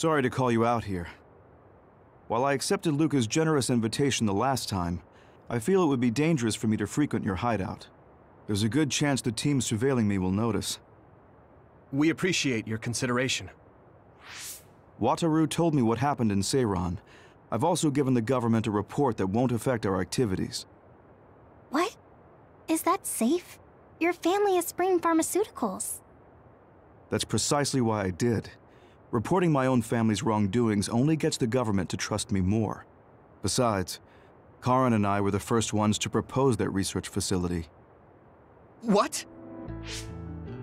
Sorry to call you out here. While I accepted Luka's generous invitation the last time, I feel it would be dangerous for me to frequent your hideout. There's a good chance the team surveilling me will notice. We appreciate your consideration. Wataru told me what happened in Seiran. I've also given the government a report that won't affect our activities. What? Is that safe? Your family is Spring Pharmaceuticals. That's precisely why I did. Reporting my own family's wrongdoings only gets the government to trust me more. Besides, Karen and I were the first ones to propose that research facility. What?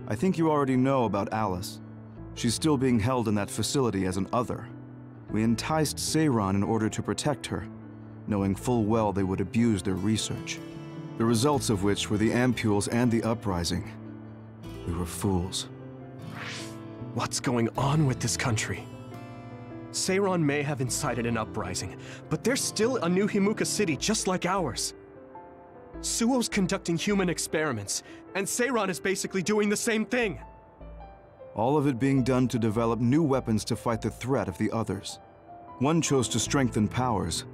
I think you already know about Alice. She's still being held in that facility as an other. We enticed Seiran in order to protect her, knowing full well they would abuse their research. The results of which were the ampules and the uprising. We were fools. What's going on with this country? Seiran may have incited an uprising, but there's still a new Himuka city just like ours. Suo's conducting human experiments, and Seiran is basically doing the same thing. All of it being done to develop new weapons to fight the threat of the others. One chose to strengthen powers,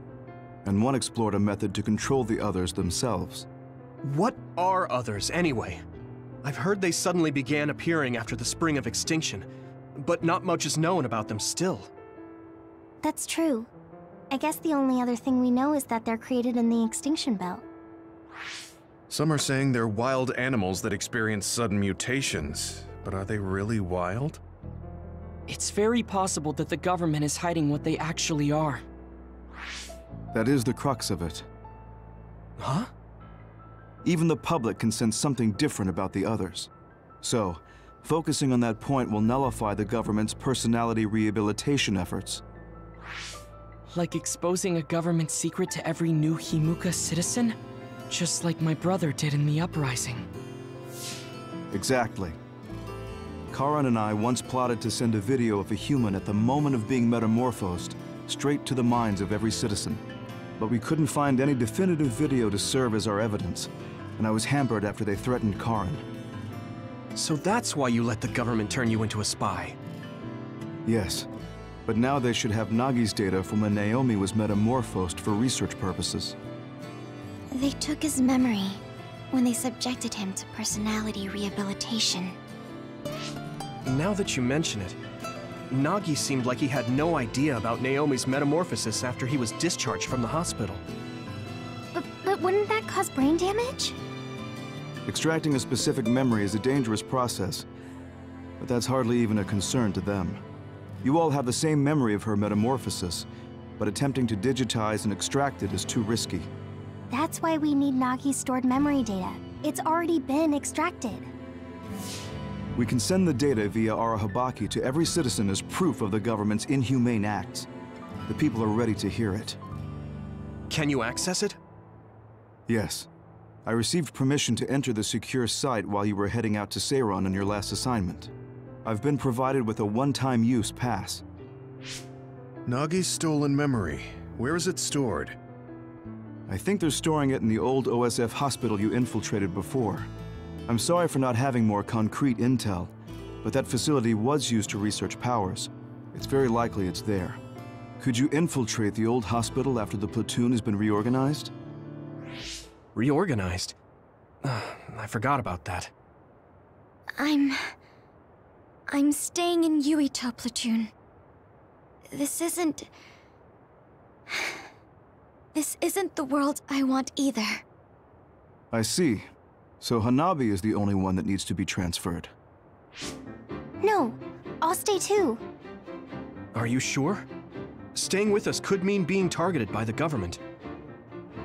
and one explored a method to control the others themselves. What are others, anyway? I've heard they suddenly began appearing after the Spring of Extinction, but not much is known about them still. That's true. I guess the only other thing we know is that they're created in the extinction belt. Some are saying they're wild animals that experience sudden mutations, but are they really wild? It's very possible that the government is hiding what they actually are. That is the crux of it. Huh? Even the public can sense something different about the others. So, focusing on that point will nullify the government's personality rehabilitation efforts. Like exposing a government secret to every new Himuka citizen? Just like my brother did in the uprising. Exactly. Karen and I once plotted to send a video of a human at the moment of being metamorphosed straight to the minds of every citizen. But we couldn't find any definitive video to serve as our evidence, and I was hampered after they threatened Karen. So that's why you let the government turn you into a spy. Yes, but now they should have Nagi's data from when Naomi was metamorphosed for research purposes. They took his memory when they subjected him to personality rehabilitation. Now that you mention it, Nagi seemed like he had no idea about Naomi's metamorphosis after he was discharged from the hospital. Cause brain damage? Extracting a specific memory is a dangerous process, but that's hardly even a concern to them. You all have the same memory of her metamorphosis, but attempting to digitize and extract it is too risky. That's why we need Nagi's stored memory data. It's already been extracted. We can send the data via Arahabaki to every citizen as proof of the government's inhumane acts. The people are ready to hear it. Can you access it? Yes. I received permission to enter the secure site while you were heading out to Seiran on your last assignment. I've been provided with a one-time use pass. Nagi's stolen memory. Where is it stored? I think they're storing it in the old OSF hospital you infiltrated before. I'm sorry for not having more concrete intel, but that facility was used to research powers. It's very likely it's there. Could you infiltrate the old hospital after the platoon has been reorganized? Reorganized? I forgot about that. I'm... I'm staying in Yuito platoon. This isn't... This isn't the world I want either. I see. So Hanabi is the only one that needs to be transferred. No, I'll stay too. Are you sure? Staying with us could mean being targeted by the government.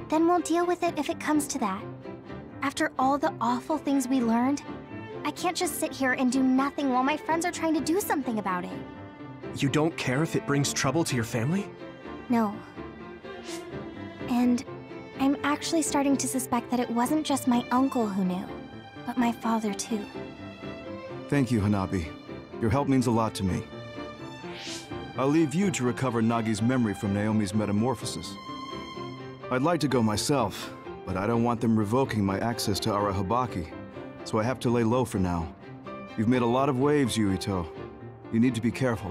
Then we'll deal with it if it comes to that. After all the awful things we learned, I can't just sit here and do nothing while my friends are trying to do something about it. You don't care if it brings trouble to your family? No. And I'm actually starting to suspect that it wasn't just my uncle who knew, but my father too. Thank you, Hanabi. Your help means a lot to me. I'll leave you to recover Nagi's memory from Naomi's metamorphosis. I'd like to go myself, but I don't want them revoking my access to Arahabaki, so I have to lay low for now. You've made a lot of waves, Yuito. You need to be careful.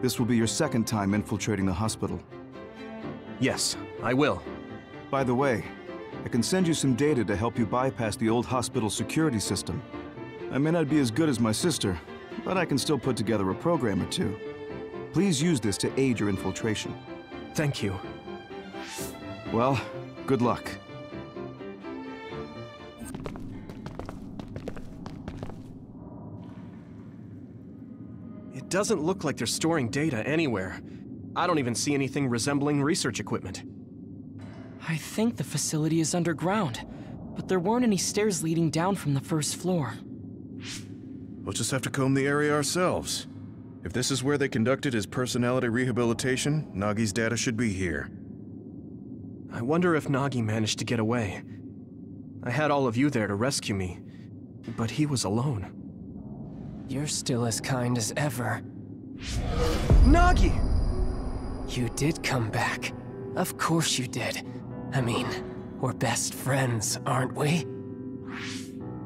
This will be your second time infiltrating the hospital. Yes, I will. By the way, I can send you some data to help you bypass the old hospital security system. I may not be as good as my sister, but I can still put together a program or two. Please use this to aid your infiltration. Thank you. Well, good luck. It doesn't look like they're storing data anywhere. I don't even see anything resembling research equipment. I think the facility is underground, but there weren't any stairs leading down from the first floor. We'll just have to comb the area ourselves. If this is where they conducted his personality rehabilitation, Nagi's data should be here. I wonder if Nagi managed to get away. I had all of you there to rescue me, but he was alone. You're still as kind as ever. Nagi! You did come back. Of course you did. I mean, we're best friends, aren't we?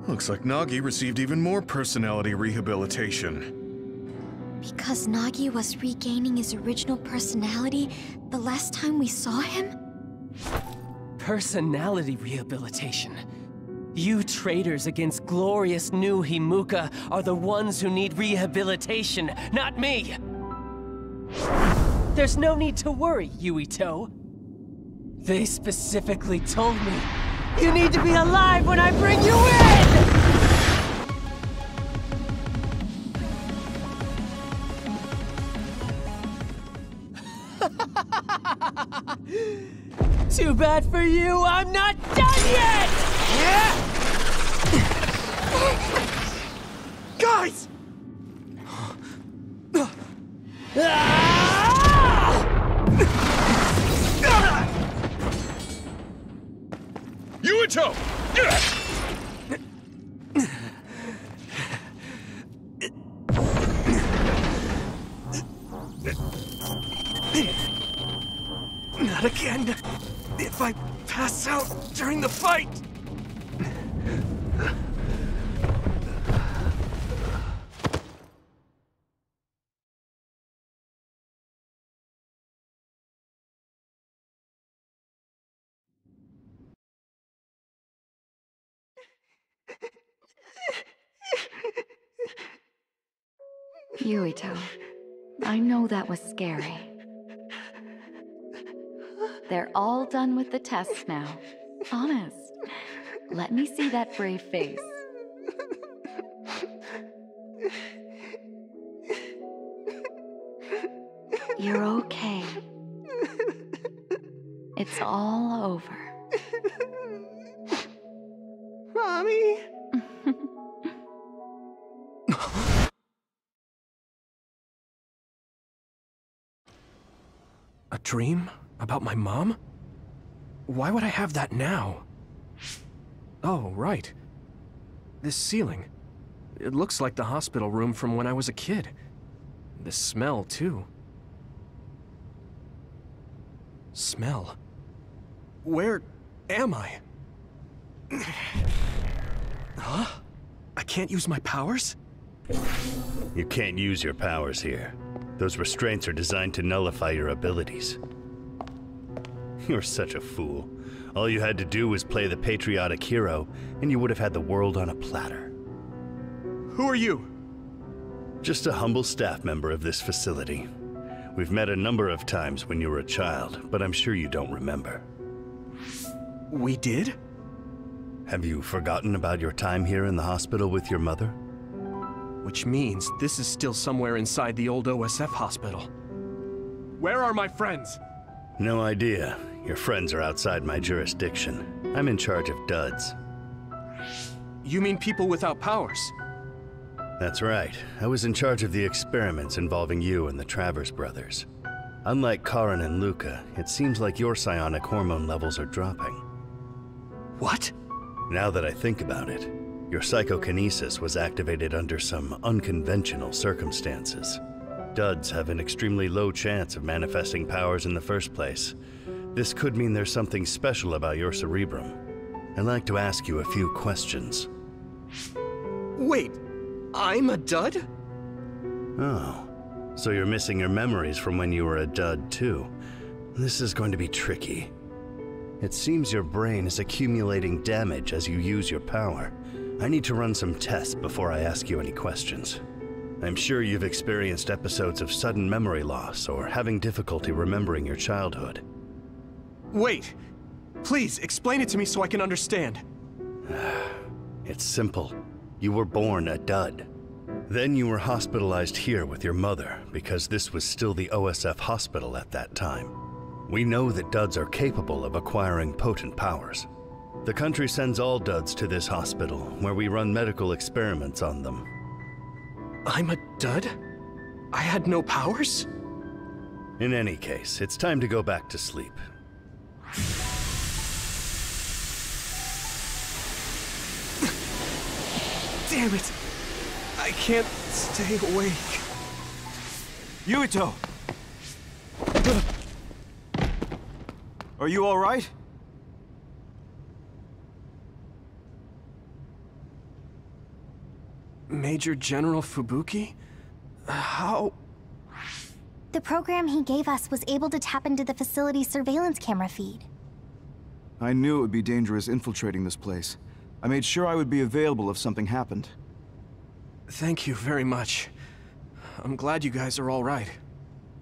Looks like Nagi received even more personality rehabilitation. Because Nagi was regaining his original personality the last time we saw him? Personality rehabilitation. You traitors against glorious new Himuka are the ones who need rehabilitation, not me! There's no need to worry, Yuito. They specifically told me you need to be alive when I bring you in! Bad for you, I'm not done yet! Yeah? Guys! Yuito! Not again! If I pass out during the fight! Yuito, I know that was scary. They're all done with the tests now. Honest. Let me see that brave face. You're okay. It's all over. Mommy! A dream? About my mom? Why would I have that now? Oh, right. This ceiling. It looks like the hospital room from when I was a kid. The smell, too. Smell. Where am I? huh? I can't use my powers? You can't use your powers here. Those restraints are designed to nullify your abilities. You're such a fool. All you had to do was play the patriotic hero, and you would have had the world on a platter. Who are you? Just a humble staff member of this facility. We've met a number of times when you were a child, but I'm sure you don't remember. We did? Have you forgotten about your time here in the hospital with your mother? Which means this is still somewhere inside the old OSF hospital. Where are my friends? No idea. Your friends are outside my jurisdiction. I'm in charge of duds. You mean people without powers? That's right. I was in charge of the experiments involving you and the Travers brothers. Unlike Karen and Luka, it seems like your psionic hormone levels are dropping. What? Now that I think about it, your psychokinesis was activated under some unconventional circumstances. Duds have an extremely low chance of manifesting powers in the first place. This could mean there's something special about your cerebrum. I'd like to ask you a few questions. Wait, I'm a dud? Oh, So you're missing your memories from when you were a dud, too. This is going to be tricky. It seems your brain is accumulating damage as you use your power. I need to run some tests before I ask you any questions. I'm sure you've experienced episodes of sudden memory loss or having difficulty remembering your childhood. Wait! Please, explain it to me so I can understand. It's simple. You were born a dud. Then you were hospitalized here with your mother because this was still the OSF hospital at that time. We know that duds are capable of acquiring potent powers. The country sends all duds to this hospital where we run medical experiments on them. I'm a dud? I had no powers? In any case, it's time to go back to sleep. Damn it! I can't stay awake. Yuito! Are you all right? Major General Fubuki? How? The program he gave us was able to tap into the facility's surveillance camera feed. I knew it would be dangerous infiltrating this place. I made sure I would be available if something happened. Thank you very much. I'm glad you guys are all right.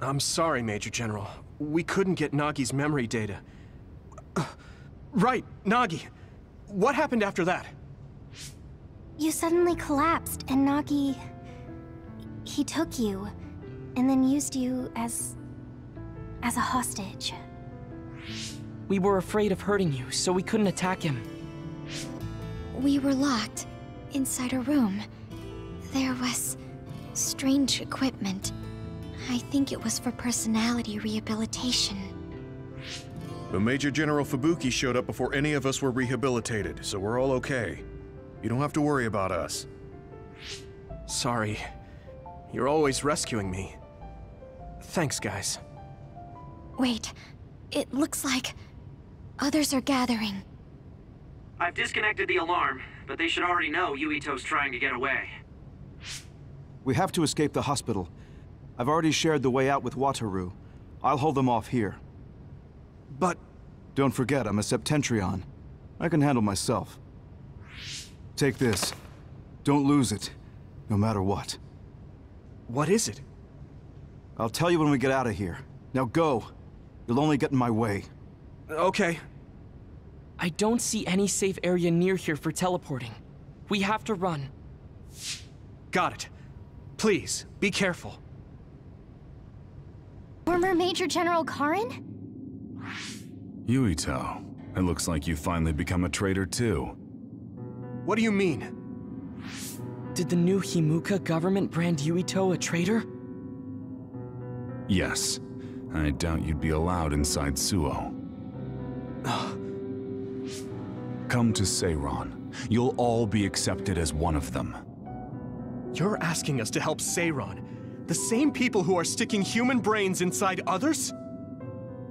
I'm sorry, Major General. We couldn't get Nagi's memory data. Uh, right, Nagi. What happened after that? You suddenly collapsed, and Nagi... He took you, and then used you as... as a hostage. We were afraid of hurting you, so we couldn't attack him. We were locked inside a room. There was strange equipment. I think it was for personality rehabilitation. But Major General Fubuki showed up before any of us were rehabilitated, so we're all okay. You don't have to worry about us. Sorry. You're always rescuing me. Thanks, guys. Wait, it looks like others are gathering. I've disconnected the alarm, but they should already know Yuito's trying to get away. We have to escape the hospital. I've already shared the way out with Wataru. I'll hold them off here. But... Don't forget, I'm a Septentrion. I can handle myself. Take this. Don't lose it, no matter what. What is it? I'll tell you when we get out of here. Now go. You'll only get in my way. Okay. I don't see any safe area near here for teleporting. We have to run. Got it. Please, be careful. Former Major General Karen? Yuito, it looks like you finally become a traitor too. What do you mean? Did the new Himuka government brand Yuito a traitor? Yes. I doubt you'd be allowed inside Suo. Come to Seiran. You'll all be accepted as one of them. You're asking us to help Seiran, the same people who are sticking human brains inside others?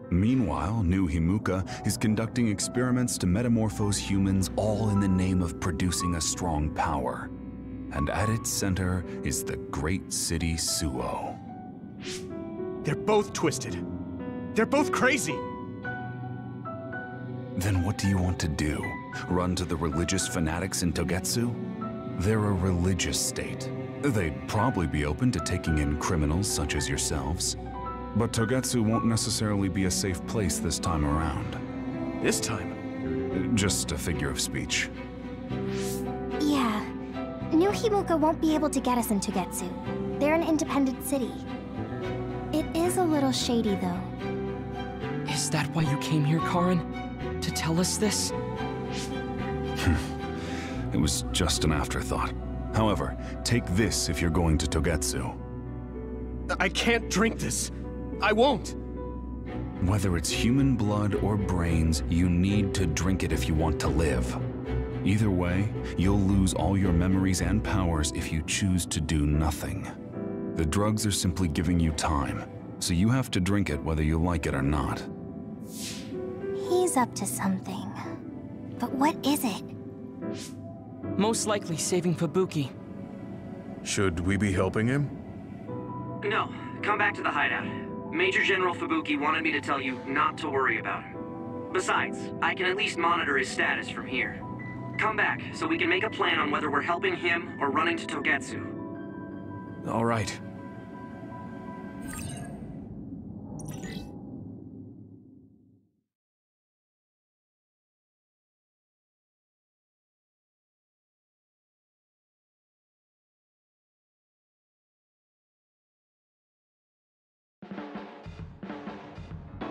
Meanwhile, New Himuka is conducting experiments to metamorphose humans all in the name of producing a strong power. And at its center is the great city Suo. They're both twisted. They're both crazy. Then what do you want to do? Run to the religious fanatics in Togetsu? They're a religious state. They'd probably be open to taking in criminals such as yourselves. But Togetsu won't necessarily be a safe place this time around. This time? Just a figure of speech. Yeah. New Himuka won't be able to get us into Getsu. They're an independent city. It is a little shady, though. Is that why you came here, Karen? To tell us this? it was just an afterthought. However, take this if you're going to Togetsu. I can't drink this. I won't. Whether it's human blood or brains, you need to drink it if you want to live. Either way, you'll lose all your memories and powers if you choose to do nothing. The drugs are simply giving you time, so you have to drink it whether you like it or not. He's up to something. But what is it? Most likely saving Fubuki. Should we be helping him? No, come back to the hideout. Major General Fubuki wanted me to tell you not to worry about him. Besides, I can at least monitor his status from here. Come back, so we can make a plan on whether we're helping him or running to Togetsu. All right.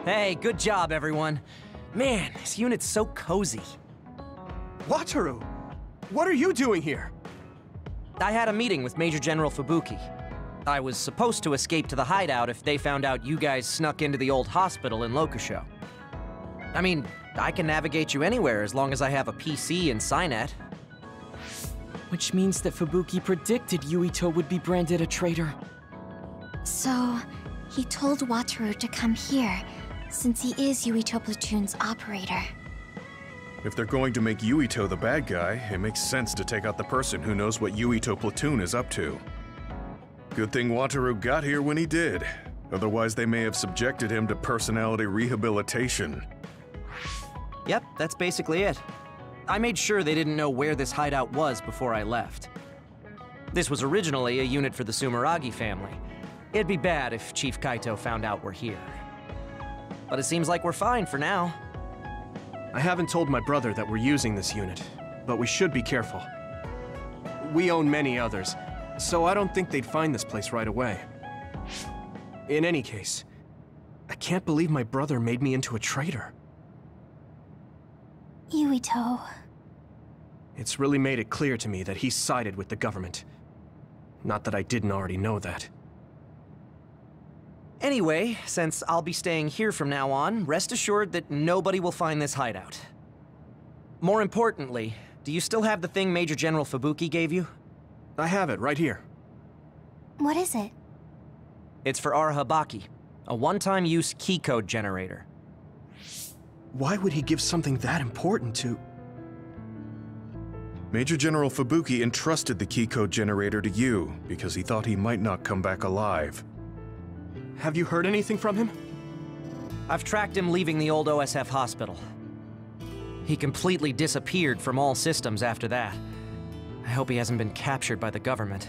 Hey, good job, everyone. Man, this unit's so cozy. Wataru! What are you doing here? I had a meeting with Major General Fubuki. I was supposed to escape to the hideout if they found out you guys snuck into the old hospital in Lokusho. I mean, I can navigate you anywhere as long as I have a PC and Cynet. Which means that Fubuki predicted Yuito would be branded a traitor. So, he told Wataru to come here, since he is Yuito Platoon's operator. If they're going to make Yuito the bad guy, it makes sense to take out the person who knows what Yuito Platoon is up to. Good thing Wataru got here when he did. Otherwise, they may have subjected him to personality rehabilitation. Yep, that's basically it. I made sure they didn't know where this hideout was before I left. This was originally a unit for the Sumeragi family. It'd be bad if Chief Kaito found out we're here. But it seems like we're fine for now. I haven't told my brother that we're using this unit, but we should be careful. We own many others, so I don't think they'd find this place right away. In any case, I can't believe my brother made me into a traitor. Yuito. It's really made it clear to me that he sided with the government. Not that I didn't already know that. Anyway, since I'll be staying here from now on, rest assured that nobody will find this hideout. More importantly, do you still have the thing Major General Fubuki gave you? I have it right here. What is it? It's for Arahabaki, a one-time use key code generator. Why would he give something that important to... Major General Fubuki entrusted the key code generator to you because he thought he might not come back alive. Have you heard anything from him? I've tracked him leaving the old OSF hospital. He completely disappeared from all systems after that. I hope he hasn't been captured by the government.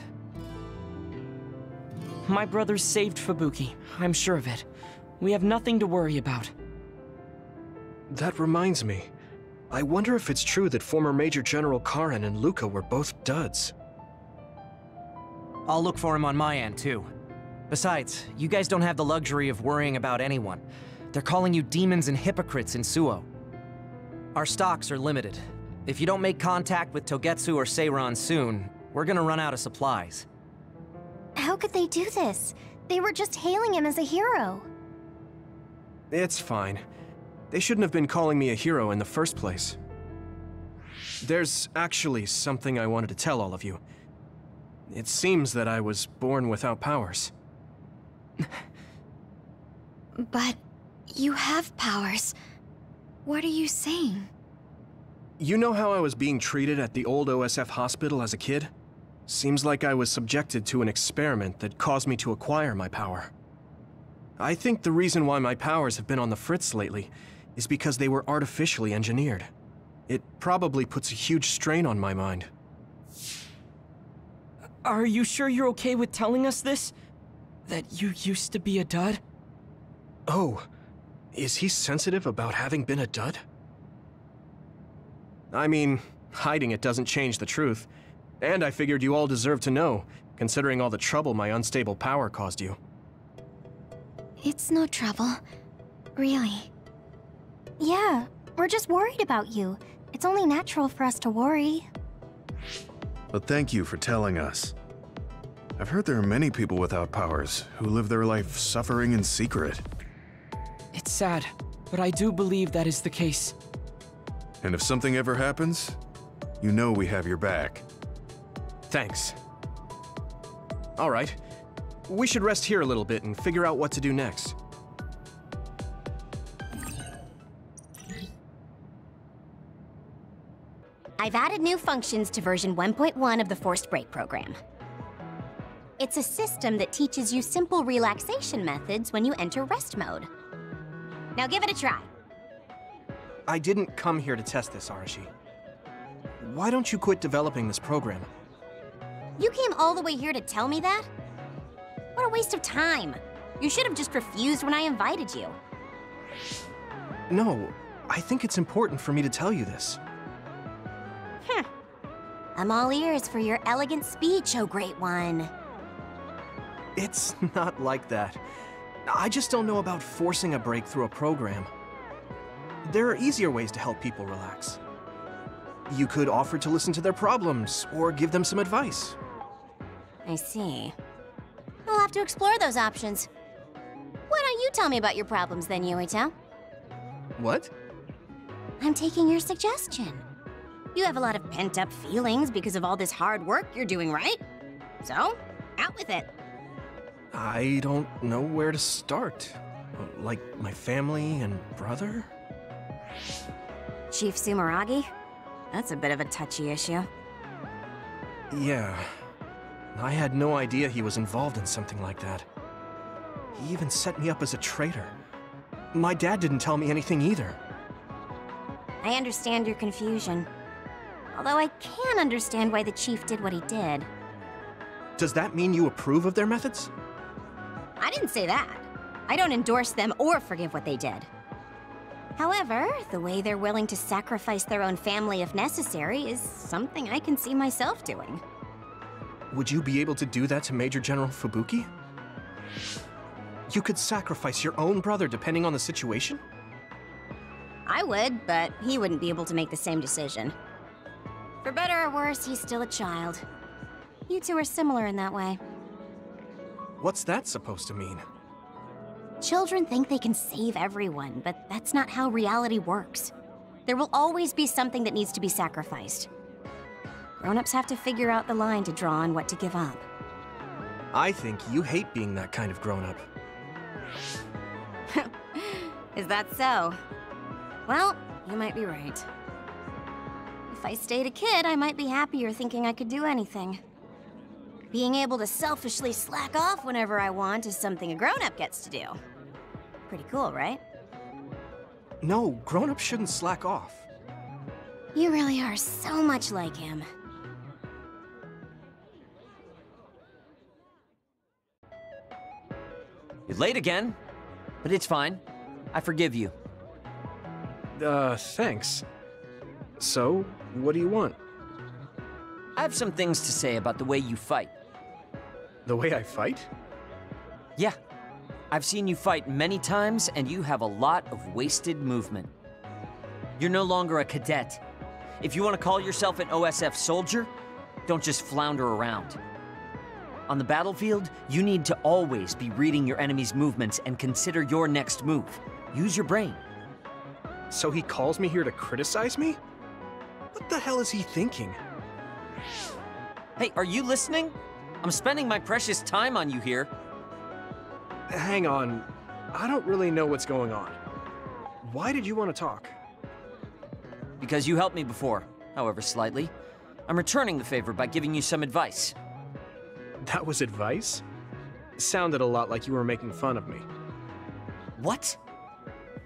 My brother saved Fubuki, I'm sure of it. We have nothing to worry about. That reminds me. I wonder if it's true that former Major General Karen and Luka were both duds. I'll look for him on my end, too. Besides, you guys don't have the luxury of worrying about anyone. They're calling you demons and hypocrites in Suo. Our stocks are limited. If you don't make contact with Togetsu or Seiran soon, we're gonna run out of supplies. How could they do this? They were just hailing him as a hero. It's fine. They shouldn't have been calling me a hero in the first place. There's actually something I wanted to tell all of you. It seems that I was born without powers. But you have powers. What are you saying? You know how I was being treated at the old OSF hospital as a kid? Seems like I was subjected to an experiment that caused me to acquire my power. I think the reason why my powers have been on the fritz lately is because they were artificially engineered. It probably puts a huge strain on my mind. Are you sure you're okay with telling us this? That you used to be a dud? Oh, is he sensitive about having been a dud? I mean, hiding it doesn't change the truth. And I figured you all deserve to know, considering all the trouble my unstable power caused you. It's no trouble. Really. Yeah, we're just worried about you. It's only natural for us to worry. But thank you for telling us. I've heard there are many people without powers who live their life suffering in secret. It's sad, but I do believe that is the case. And if something ever happens, you know we have your back. Thanks. All right. We should rest here a little bit and figure out what to do next. I've added new functions to version 1.1 of the Forced Break program. It's a system that teaches you simple relaxation methods when you enter rest mode. Now give it a try. I didn't come here to test this, Arashi. Why don't you quit developing this program? You came all the way here to tell me that? What a waste of time. You should have just refused when I invited you. No, I think it's important for me to tell you this. Hm. I'm all ears for your elegant speech, oh great one. It's not like that. I just don't know about forcing a break through a program. There are easier ways to help people relax. You could offer to listen to their problems, or give them some advice. I see. We'll have to explore those options. Why don't you tell me about your problems then, Yuito? What? I'm taking your suggestion. You have a lot of pent-up feelings because of all this hard work you're doing, right? So, out with it. I don't know where to start. Like my family and brother? Chief Sumeragi? That's a bit of a touchy issue. Yeah. I had no idea he was involved in something like that. He even set me up as a traitor. My dad didn't tell me anything either. I understand your confusion. Although I can understand why the chief did what he did. Does that mean you approve of their methods? I didn't say that. I don't endorse them or forgive what they did. However, the way they're willing to sacrifice their own family if necessary is something I can see myself doing. Would you be able to do that to Major General Fubuki? You could sacrifice your own brother depending on the situation? I would, but he wouldn't be able to make the same decision. For better or worse, he's still a child. You two are similar in that way. What's that supposed to mean? Children think they can save everyone, but that's not how reality works. There will always be something that needs to be sacrificed. Grown-ups have to figure out the line to draw on what to give up. I think you hate being that kind of grown-up. Is that so? Well, you might be right. If I stayed a kid, I might be happier thinking I could do anything. Being able to selfishly slack off whenever I want is something a grown-up gets to do. Pretty cool, right? No, grown-ups shouldn't slack off. You really are so much like him. You're late again, but it's fine. I forgive you. Uh, thanks. So, what do you want? I have some things to say about the way you fight. The way I fight? Yeah. I've seen you fight many times, and you have a lot of wasted movement. You're no longer a cadet. If you want to call yourself an OSF soldier, don't just flounder around. On the battlefield, you need to always be reading your enemy's movements and consider your next move. Use your brain. So he calls me here to criticize me? What the hell is he thinking? Hey, are you listening? I'm spending my precious time on you here. Hang on. I don't really know what's going on. Why did you want to talk? Because you helped me before, however slightly. I'm returning the favor by giving you some advice. That was advice? Sounded a lot like you were making fun of me. What?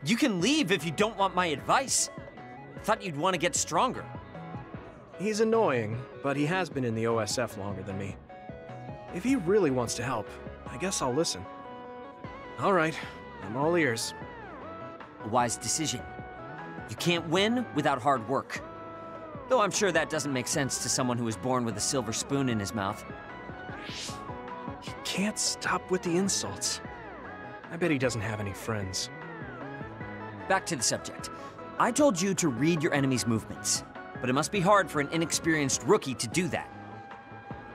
You can leave if you don't want my advice. I thought you'd want to get stronger. He's annoying, but he has been in the OSF longer than me. If he really wants to help, I guess I'll listen. All right, I'm all ears. A wise decision. You can't win without hard work. Though I'm sure that doesn't make sense to someone who was born with a silver spoon in his mouth. He can't stop with the insults. I bet he doesn't have any friends. Back to the subject. I told you to read your enemy's movements, but it must be hard for an inexperienced rookie to do that.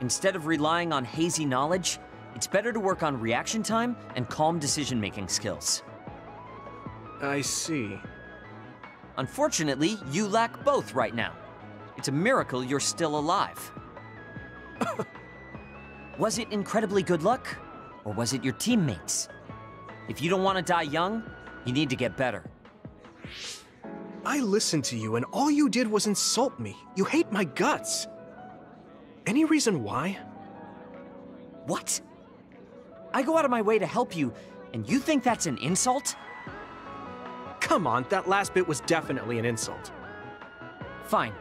Instead of relying on hazy knowledge, it's better to work on reaction time and calm decision-making skills. I see. Unfortunately, you lack both right now. It's a miracle you're still alive. was it incredibly good luck? Or was it your teammates? If you don't want to die young, you need to get better. I listened to you and all you did was insult me. You hate my guts. Any reason why? What? I go out of my way to help you, and you think that's an insult? Come on, that last bit was definitely an insult. Fine.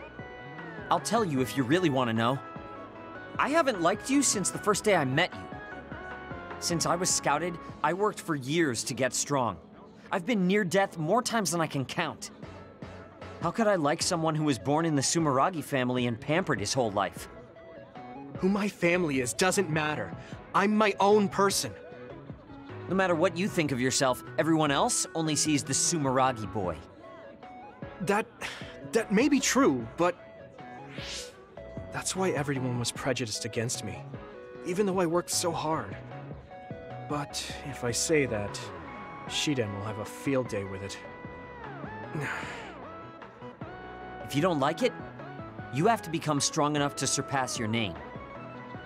I'll tell you if you really want to know. I haven't liked you since the first day I met you. Since I was scouted, I worked for years to get strong. I've been near death more times than I can count. How could I like someone who was born in the Sumeragi family and pampered his whole life? Who my family is doesn't matter. I'm my own person. No matter what you think of yourself, everyone else only sees the Sumeragi boy. That... that may be true, but... That's why everyone was prejudiced against me, even though I worked so hard. But if I say that, Shiden will have a field day with it. if you don't like it, you have to become strong enough to surpass your name.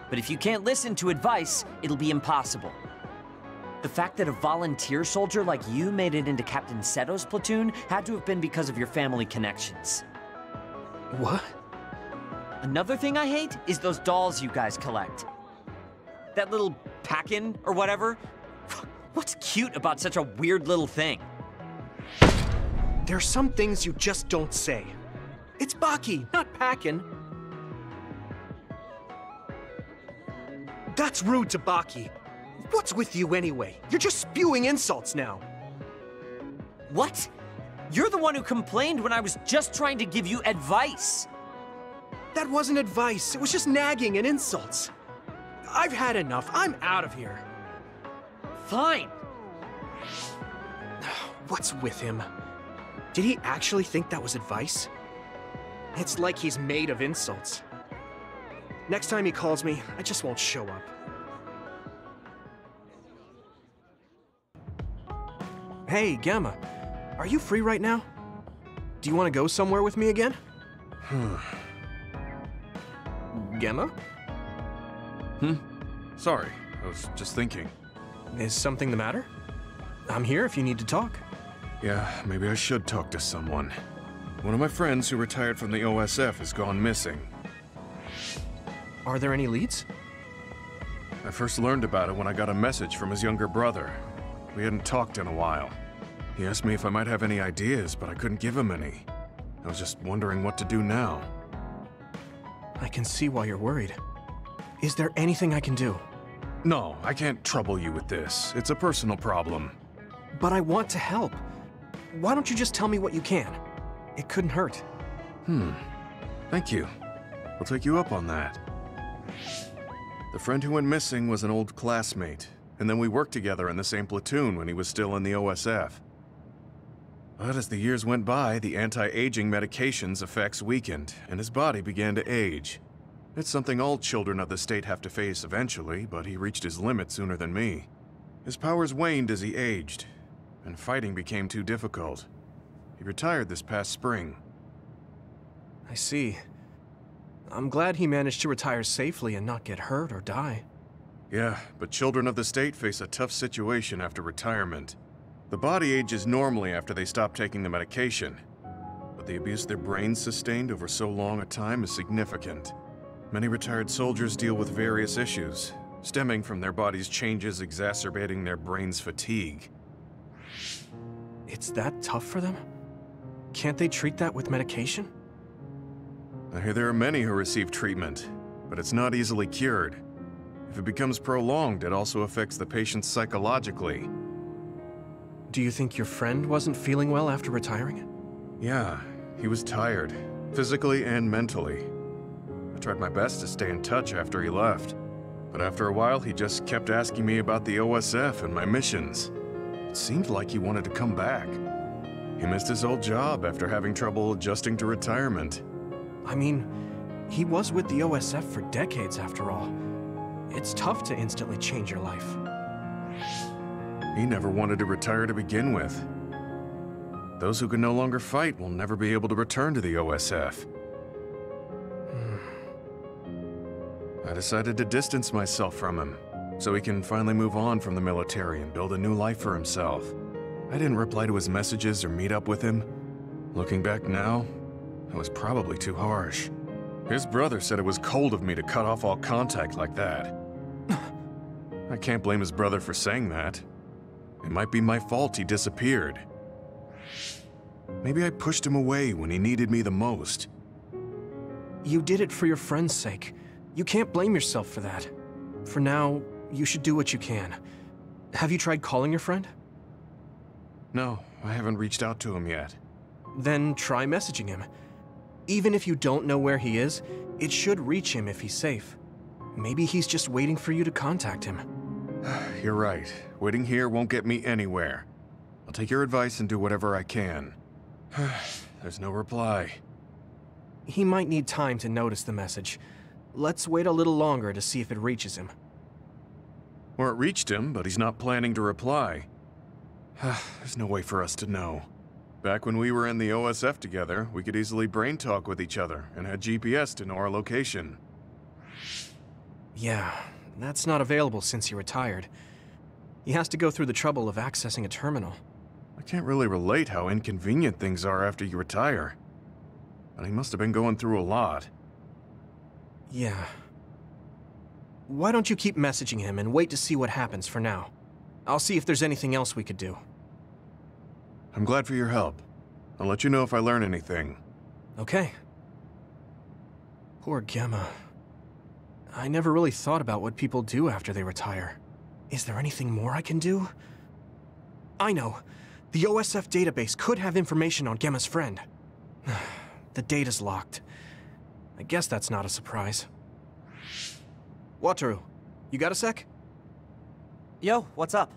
But if you can't listen to advice, it'll be impossible. The fact that a volunteer soldier like you made it into Captain Seto's platoon had to have been because of your family connections. What? Another thing I hate is those dolls you guys collect. That little Pakin or whatever. What's cute about such a weird little thing? There are some things you just don't say. It's Baki, not Pakin. That's rude to Baki. What's with you anyway? You're just spewing insults now. What? You're the one who complained when I was just trying to give you advice. That wasn't advice. It was just nagging and insults. I've had enough. I'm out of here. Fine. What's with him? Did he actually think that was advice? It's like he's made of insults. Next time he calls me, I just won't show up. Hey, Gemma. Are you free right now? Do you want to go somewhere with me again? Hmm. Gemma? Hmm? Sorry, I was just thinking. Is something the matter? I'm here if you need to talk. Yeah, maybe I should talk to someone. One of my friends who retired from the OSF has gone missing. Are there any leads? I first learned about it when I got a message from his younger brother. We hadn't talked in a while. He asked me if I might have any ideas, but I couldn't give him any. I was just wondering what to do now. I can see why you're worried. Is there anything I can do? No, I can't trouble you with this. It's a personal problem. But I want to help. Why don't you just tell me what you can? It couldn't hurt. Hmm. Thank you. I'll take you up on that. The friend who went missing was an old classmate, and then we worked together in the same platoon when he was still in the OSF. But as the years went by, the anti-aging medication's effects weakened, and his body began to age. It's something all children of the state have to face eventually, but he reached his limit sooner than me. His powers waned as he aged, and fighting became too difficult. He retired this past spring. I see. I'm glad he managed to retire safely and not get hurt or die. Yeah, but children of the state face a tough situation after retirement. The body ages normally after they stop taking the medication, but the abuse their brains sustained over so long a time is significant. Many retired soldiers deal with various issues, stemming from their body's changes exacerbating their brain's fatigue. It's that tough for them? Can't they treat that with medication? I hear there are many who receive treatment, but it's not easily cured. If it becomes prolonged, it also affects the patient psychologically, do you think your friend wasn't feeling well after retiring? Yeah, he was tired, physically and mentally. I tried my best to stay in touch after he left. But after a while, he just kept asking me about the OSF and my missions. It seemed like he wanted to come back. He missed his old job after having trouble adjusting to retirement. I mean, he was with the OSF for decades after all. It's tough to instantly change your life. He never wanted to retire to begin with. Those who can no longer fight will never be able to return to the OSF. I decided to distance myself from him, so he can finally move on from the military and build a new life for himself. I didn't reply to his messages or meet up with him. Looking back now, I was probably too harsh. His brother said it was cold of me to cut off all contact like that. I can't blame his brother for saying that. It might be my fault he disappeared. Maybe I pushed him away when he needed me the most. You did it for your friend's sake. You can't blame yourself for that. For now, you should do what you can. Have you tried calling your friend? No, I haven't reached out to him yet. Then try messaging him. Even if you don't know where he is, it should reach him if he's safe. Maybe he's just waiting for you to contact him. You're right. Waiting here won't get me anywhere. I'll take your advice and do whatever I can. There's no reply. He might need time to notice the message. Let's wait a little longer to see if it reaches him. Or it reached him, but he's not planning to reply. There's no way for us to know. Back when we were in the OSF together, we could easily brain talk with each other and had GPS to know our location. Yeah, that's not available since he retired. He has to go through the trouble of accessing a terminal. I can't really relate how inconvenient things are after you retire. But he must have been going through a lot. Yeah. Why don't you keep messaging him and wait to see what happens for now? I'll see if there's anything else we could do. I'm glad for your help. I'll let you know if I learn anything. Okay. Poor Gemma. I never really thought about what people do after they retire. Is there anything more I can do? I know. The OSF database could have information on Gemma's friend. the data's locked. I guess that's not a surprise. Wataru, you got a sec? Yo, what's up?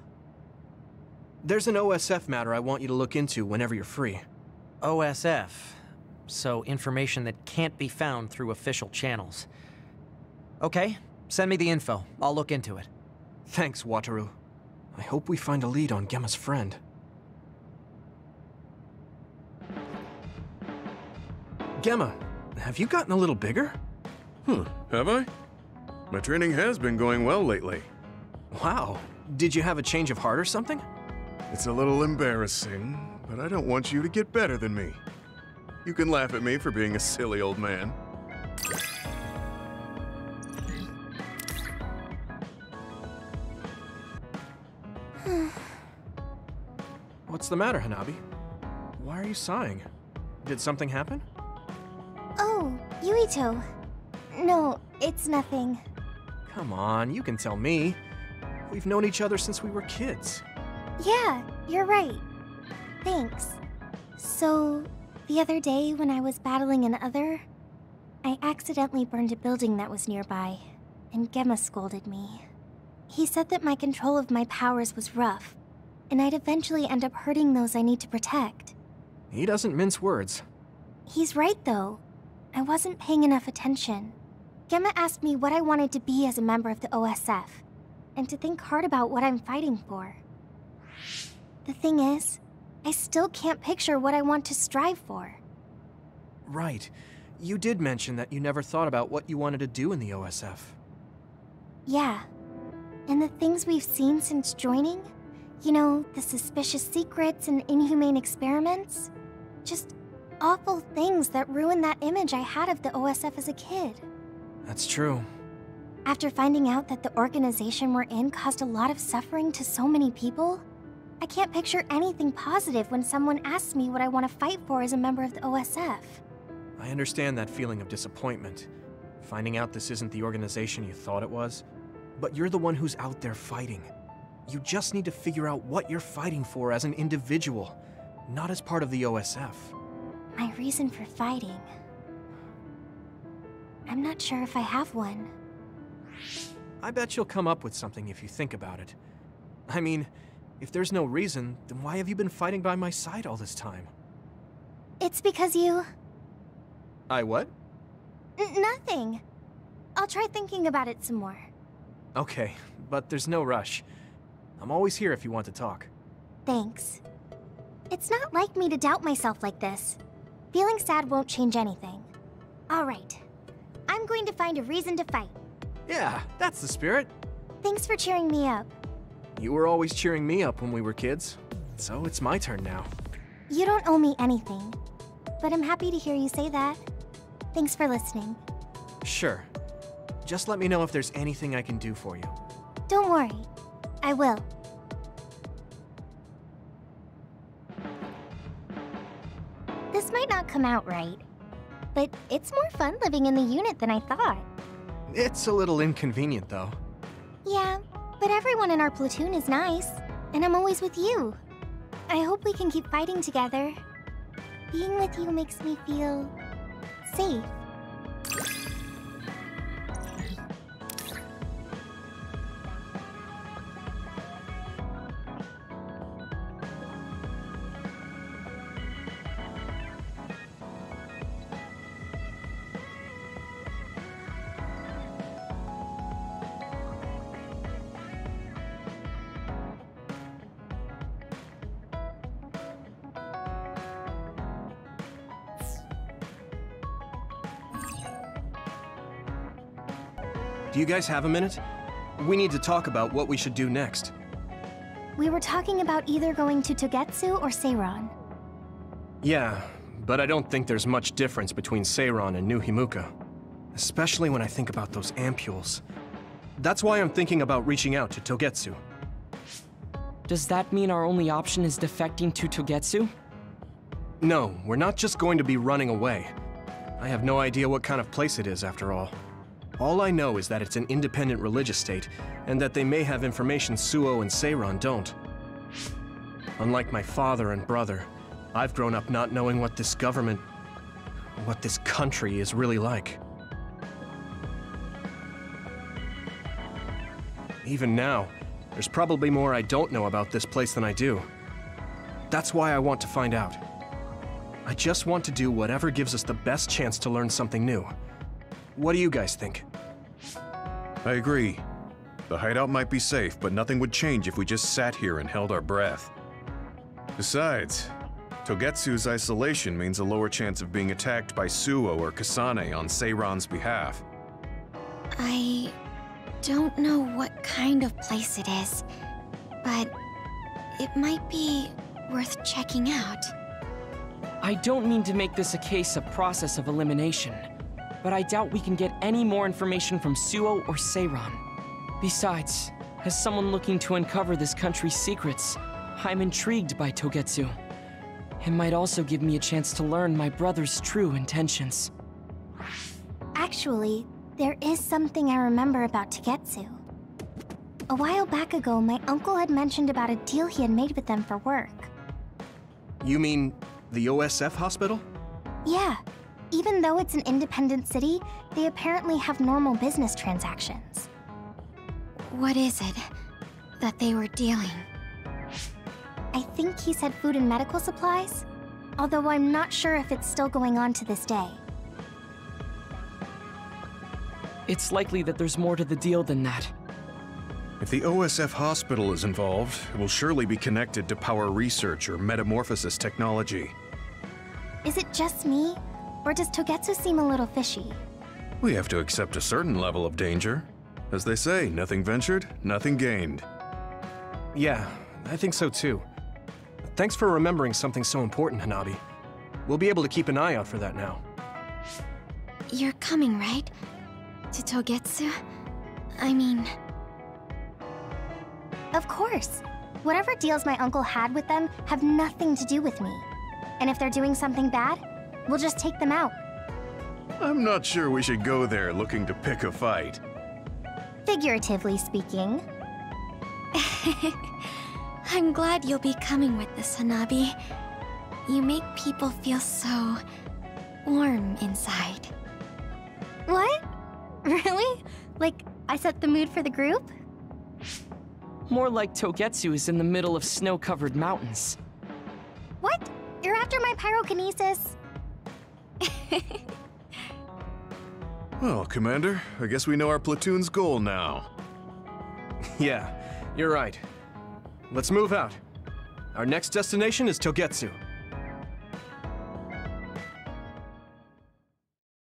There's an OSF matter I want you to look into whenever you're free. OSF. So, information that can't be found through official channels. Okay, send me the info. I'll look into it. Thanks, Wataru. I hope we find a lead on Gemma's friend. Gemma, have you gotten a little bigger? Hmm, have I? My training has been going well lately. Wow. Did you have a change of heart or something? It's a little embarrassing, but I don't want you to get better than me. You can laugh at me for being a silly old man. What's the matter, Hanabi? Why are you sighing? Did something happen? Oh, Yuito. No, it's nothing. Come on, you can tell me. We've known each other since we were kids. Yeah, you're right. Thanks. So, the other day when I was battling an other, I accidentally burned a building that was nearby, and Gemma scolded me. He said that my control of my powers was rough, and I'd eventually end up hurting those I need to protect. He doesn't mince words. He's right, though. I wasn't paying enough attention. Gemma asked me what I wanted to be as a member of the OSF, and to think hard about what I'm fighting for. The thing is, I still can't picture what I want to strive for. Right. You did mention that you never thought about what you wanted to do in the OSF. Yeah. And the things we've seen since joining? You know, the suspicious secrets and inhumane experiments? Just awful things that ruined that image I had of the OSF as a kid. That's true. After finding out that the organization we're in caused a lot of suffering to so many people, I can't picture anything positive when someone asks me what I want to fight for as a member of the OSF. I understand that feeling of disappointment. Finding out this isn't the organization you thought it was. But you're the one who's out there fighting. You just need to figure out what you're fighting for as an individual, not as part of the OSF. My reason for fighting. I'm not sure if I have one. I bet you'll come up with something if you think about it. I mean, if there's no reason, then why have you been fighting by my side all this time? It's because you. I what? N nothing. I'll try thinking about it some more. Okay, but there's no rush. I'm always here if you want to talk. Thanks. It's not like me to doubt myself like this. Feeling sad won't change anything. Alright. I'm going to find a reason to fight. Yeah, that's the spirit. Thanks for cheering me up. You were always cheering me up when we were kids, so it's my turn now. You don't owe me anything, but I'm happy to hear you say that. Thanks for listening. Sure. Just let me know if there's anything I can do for you. Don't worry. I will. This might not come out right, but it's more fun living in the unit than I thought. It's a little inconvenient, though. Yeah, but everyone in our platoon is nice, and I'm always with you. I hope we can keep fighting together. Being with you makes me feel safe. Do you guys have a minute? We need to talk about what we should do next. We were talking about either going to Togetsu or Seiran. Yeah, but I don't think there's much difference between Seiran and New Himuka. Especially when I think about those ampules. That's why I'm thinking about reaching out to Togetsu. Does that mean our only option is defecting to Togetsu? No, we're not just going to be running away. I have no idea what kind of place it is, after all. All I know is that it's an independent religious state, and that they may have information Suo and Seiran don't. Unlike my father and brother, I've grown up not knowing what this government, what this country is really like. Even now, there's probably more I don't know about this place than I do. That's why I want to find out. I just want to do whatever gives us the best chance to learn something new. What do you guys think? I agree. The hideout might be safe, but nothing would change if we just sat here and held our breath. Besides, Togetsu's isolation means a lower chance of being attacked by Suo or Kasane on Seiran's behalf. I don't know what kind of place it is, but it might be worth checking out. I don't mean to make this a case of process of elimination, but I doubt we can get any more information from Suo or Seiran. Besides, as someone looking to uncover this country's secrets, I'm intrigued by Togetsu. It might also give me a chance to learn my brother's true intentions. Actually, there is something I remember about Togetsu. A while back ago, my uncle had mentioned about a deal he had made with them for work. You mean the OSF hospital? Yeah, even though it's an independent city, they apparently have normal business transactions. What is it that they were dealing? I think he said food and medical supplies, although I'm not sure if it's still going on to this day. It's likely that there's more to the deal than that. If the OSF hospital is involved, it will surely be connected to power research or metamorphosis technology. Is it just me, or does Togetsu seem a little fishy? We have to accept a certain level of danger. As they say, nothing ventured, nothing gained. Yeah, I think so too. Thanks for remembering something so important, Hanabi. We'll be able to keep an eye out for that now. You're coming, right? To Togetsu? I mean... Of course. Whatever deals my uncle had with them have nothing to do with me. And if they're doing something bad, we'll just take them out. I'm not sure we should go there looking to pick a fight. Figuratively speaking. I'm glad you'll be coming with us, Hanabi. You make people feel so... warm inside. What? Really? Like, I set the mood for the group? More like Togetsu is in the middle of snow-covered mountains. What? You're after my pyrokinesis? Well, Commander, I guess we know our platoon's goal now. yeah, you're right. Let's move out. Our next destination is Togetsu.